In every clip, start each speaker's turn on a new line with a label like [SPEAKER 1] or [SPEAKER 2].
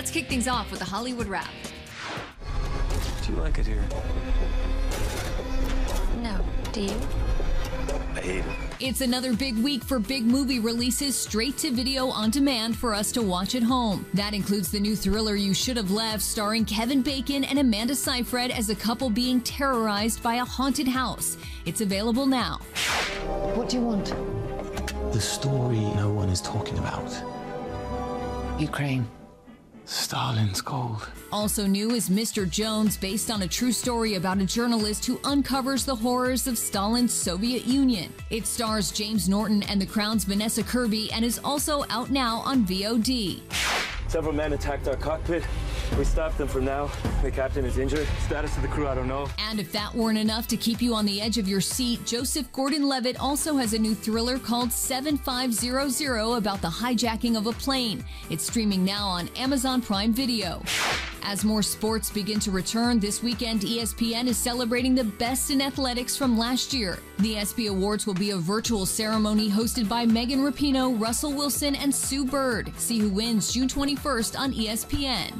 [SPEAKER 1] Let's kick things off with a Hollywood wrap.
[SPEAKER 2] Do you like it here?
[SPEAKER 3] No. Do you?
[SPEAKER 2] I hate it.
[SPEAKER 1] It's another big week for big movie releases straight to video on demand for us to watch at home. That includes the new thriller You Should Have Left, starring Kevin Bacon and Amanda Seyfried as a couple being terrorized by a haunted house. It's available now.
[SPEAKER 4] What do you want?
[SPEAKER 2] The story no one is talking about.
[SPEAKER 4] Ukraine.
[SPEAKER 2] Stalin's gold.
[SPEAKER 1] Also new is Mr. Jones, based on a true story about a journalist who uncovers the horrors of Stalin's Soviet Union. It stars James Norton and The Crown's Vanessa Kirby and is also out now on VOD.
[SPEAKER 5] Several men attacked our cockpit. We stopped them for now. The captain is injured. Status of the crew, I don't know.
[SPEAKER 1] And if that weren't enough to keep you on the edge of your seat, Joseph Gordon Levitt also has a new thriller called 7500 about the hijacking of a plane. It's streaming now on Amazon Prime Video. As more sports begin to return, this weekend ESPN is celebrating the best in athletics from last year. The ESPY Awards will be a virtual ceremony hosted by Megan Rapinoe, Russell Wilson, and Sue Bird. See who wins June 21st on ESPN.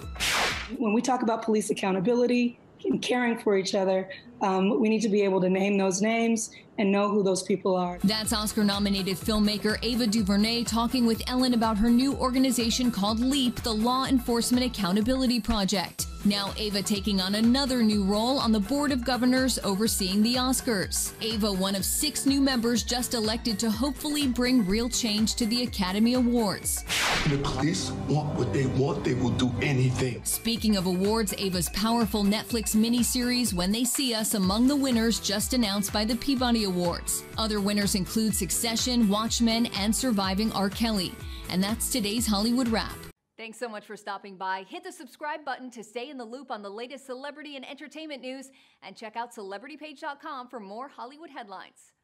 [SPEAKER 6] When we talk about police accountability and caring for each other, um, we need to be able to name those names and know who those people are.
[SPEAKER 1] That's Oscar nominated filmmaker Ava DuVernay talking with Ellen about her new organization called LEAP, the Law Enforcement Accountability Project. Now, Ava taking on another new role on the Board of Governors overseeing the Oscars. Ava, one of six new members just elected to hopefully bring real change to the Academy Awards.
[SPEAKER 7] The police want what they want, they will do anything.
[SPEAKER 1] Speaking of awards, Ava's powerful Netflix miniseries When They See Us among the winners just announced by the Peabody Awards. Other winners include Succession, Watchmen, and Surviving R. Kelly. And that's today's Hollywood Wrap. Thanks so much for stopping by. Hit the subscribe button to stay in the loop on the latest celebrity and entertainment news, and check out celebritypage.com for more Hollywood headlines.